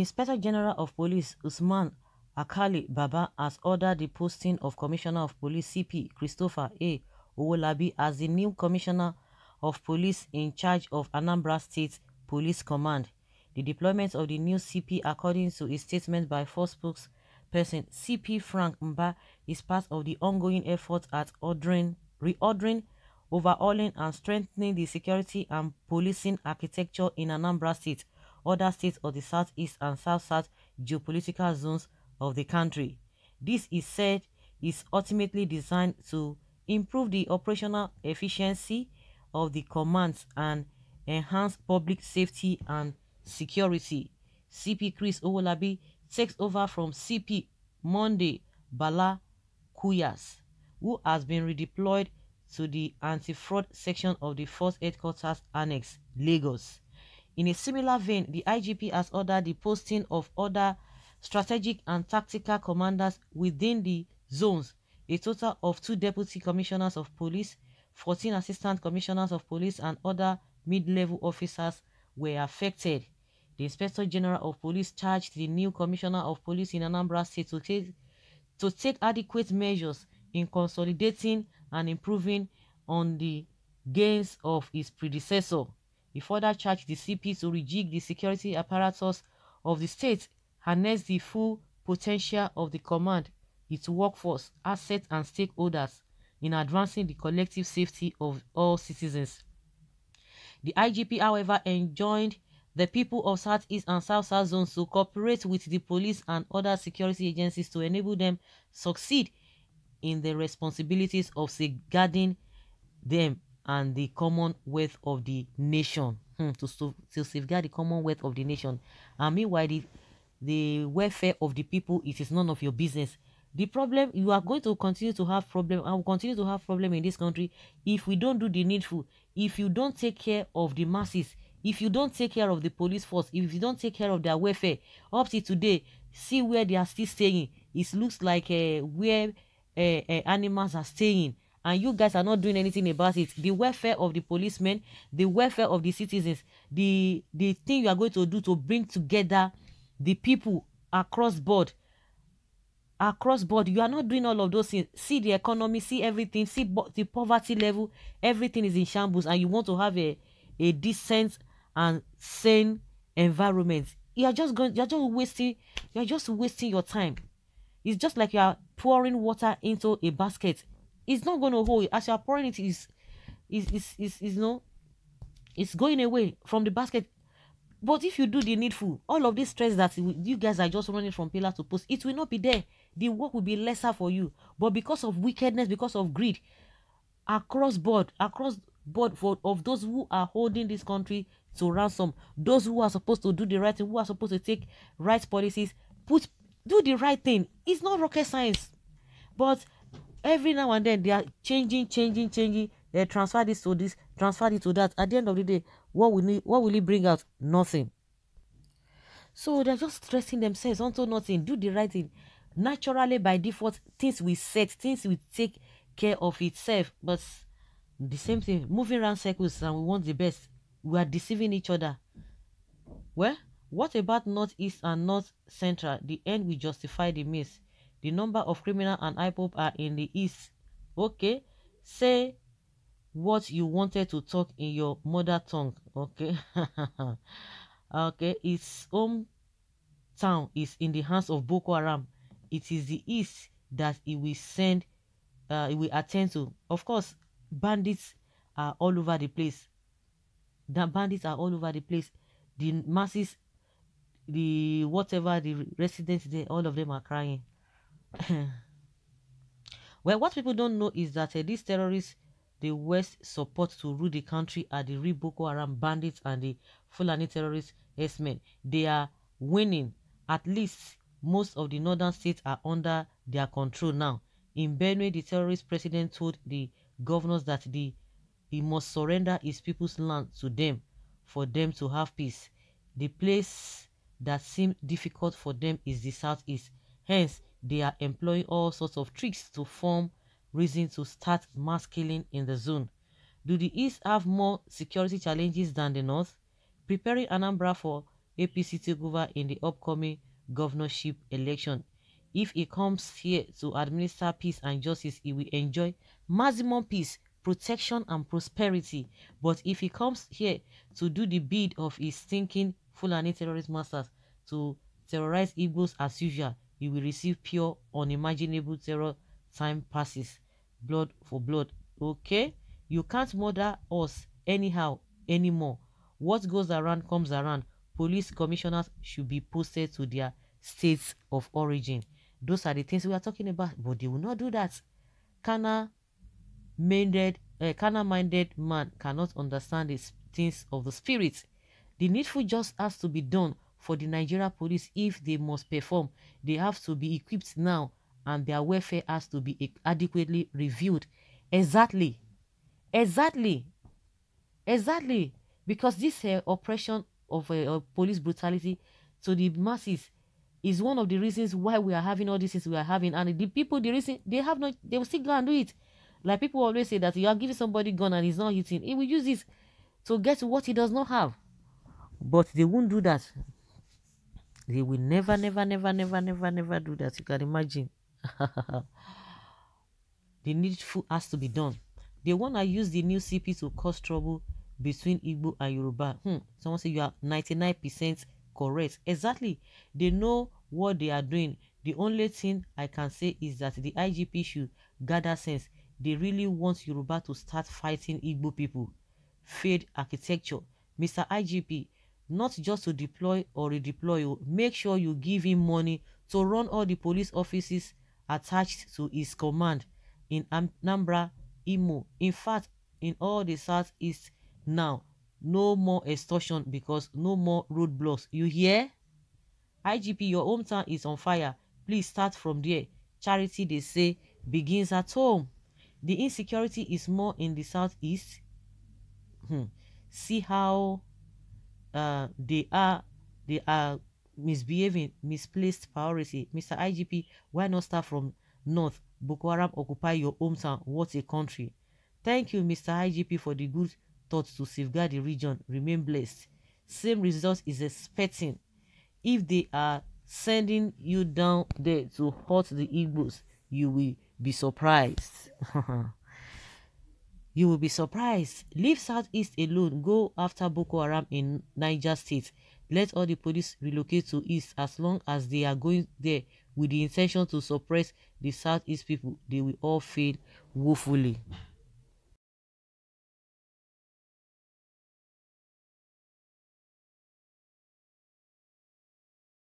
Inspector General of Police Usman Alkali Baba has ordered the posting of Commissioner of Police CP Christopher A. Owolabi as the new Commissioner of Police in charge of Anambra State Police Command. The deployment of the new CP, according to a statement by force spokesperson CP Frank Mba, is part of the ongoing effort at ordering, reordering, overhauling and strengthening the security and policing architecture in Anambra State, other states of the southeast and south-south geopolitical zones of the country. This is said is ultimately designed to improve the operational efficiency of the commands and enhance public safety and security. CP Chris Owolabi takes over from CP Monday Bala Kuryas, who has been redeployed to the anti-fraud section of the Force Headquarters Annex, Lagos. In a similar vein, the IGP has ordered the posting of other strategic and tactical commanders within the zones, a total of two deputy commissioners of police, 14 assistant commissioners of police and other mid-level officers were affected. The Inspector General of Police charged the new Commissioner of Police in Anambra State to take, to take adequate measures in consolidating and improving on the gains of his predecessor. He further charged the CP to rejig the security apparatus of the state, harness the full potential of the command, its workforce, assets and stakeholders in advancing the collective safety of all citizens. The IGP, however, enjoined the people of Southeast and South-South zones to cooperate with the police and other security agencies to enable them succeed in the responsibilities of safeguarding them and the commonwealth of the nation. Hmm, to, to safeguard the commonwealth of the nation. And meanwhile, the, the welfare of the people, it is none of your business. The problem, you are going to continue to have problem and will continue to have problem in this country if we don't do the needful, if you don't take care of the masses, if you don't take care of the police force if you don't take care of their welfare up to today see where they are still staying it looks like uh, where uh, uh, animals are staying and you guys are not doing anything about it. The welfare of the policemen the welfare of the citizens the the thing you are going to do to bring together the people across board across board you are not doing all of those things. See the economy see everything see the poverty level everything is in shambles and you want to have a a decent and sane environment. You are just going you're just wasting you're just wasting your time. It's just like you are pouring water into a basket it's not going to hold. As you are pouring it is is is is, no it's going away from the basket. But if you do the needful all of this stress that you guys are just running from pillar to post it will not be there. The work will be lesser for you. But because of wickedness because of greed across board across board for of those who are holding this country to ransom those who are supposed to do the right thing who are supposed to take right policies put do the right thing. It's not rocket science. But every now and then they are changing changing changing. They transfer this to this transfer it to that. At the end of the day what will it what will it bring out? Nothing. So they're just stressing themselves onto nothing. Do the right thing. Naturally by default things will set things will take care of itself. But the same thing moving around circles and we want the best we are deceiving each other. Well, what about Northeast and North Central? The end will justify the means. The number of criminal and IPOB are in the East. Okay, say what you wanted to talk in your mother tongue. Okay, okay, its hometown is in the hands of Boko Haram. It is the East that it will send, uh, it will attend to. Of course, bandits are all over the place the bandits are all over the place the masses the whatever the residents there all of them are crying well what people don't know is that uh, these terrorists the west support to rule the country are the real boko haram bandits and the fulani terrorists, s-men they are winning at least most of the northern states are under their control now in benue the terrorist president told the governors that the he must surrender his people's land to them for them to have peace. The place that seems difficult for them is the southeast. Hence, they are employing all sorts of tricks to form reason to start mass killing in the zone. Do the east have more security challenges than the north? Preparing Anambra for APC takeover in the upcoming governorship election. If he comes here to administer peace and justice, he will enjoy maximum peace, protection, and prosperity. But if he comes here to do the bid of his thinking Fulani terrorist masters to terrorize Igbos as usual, he will receive pure, unimaginable terror time passes. Blood for blood. Okay? You can't murder us anyhow anymore. What goes around comes around. Police commissioners should be posted to their states of origin. Those are the things we are talking about, but they will not do that. Kana minded, uh, kana minded man cannot understand the things of the spirit. The needful just has to be done for the Nigeria police if they must perform. They have to be equipped now and their welfare has to be adequately reviewed. Exactly. Exactly. Exactly. Because this uh, oppression of uh, police brutality to the masses is one of the reasons why we are having all these things we are having. And the people, the reason they have not, they will still go and do it. Like people always say that you are giving somebody gun and he's not hitting. He will use this to get what he does not have. But they won't do that. They will never, never, never, never, never, never do that. You can imagine. the needful has to be done. They want to use the new CP to cause trouble between Igbo and Yoruba. Hmm. Someone say you are 99% correct. Exactly. They know what they are doing. The only thing I can say is that the IGP should gather sense. They really want Yoruba to start fighting Igbo people. Failed architecture. Mr. IGP, not just to deploy or redeploy, oh, make sure you give him money to run all the police offices attached to his command in Anambra, Imo. In fact, in all the southeast now, no more extortion because no more roadblocks. You hear? IGP, your hometown is on fire. Please start from there. Charity, they say, begins at home. The insecurity is more in the southeast. Hmm. See how uh, they are they are misbehaving, misplaced priority. Mr. IGP, why not start from north? Boko Haram occupy your hometown. What a country. Thank you, Mr. IGP, for the good thoughts to safeguard the region. Remain blessed. Same result is expecting. If they are sending you down there to hurt the Igbos, you will be surprised. you will be surprised. Leave Southeast alone. Go after Boko Haram in Niger State. Let all the police relocate to East as long as they are going there with the intention to suppress the Southeast people. They will all fail woefully.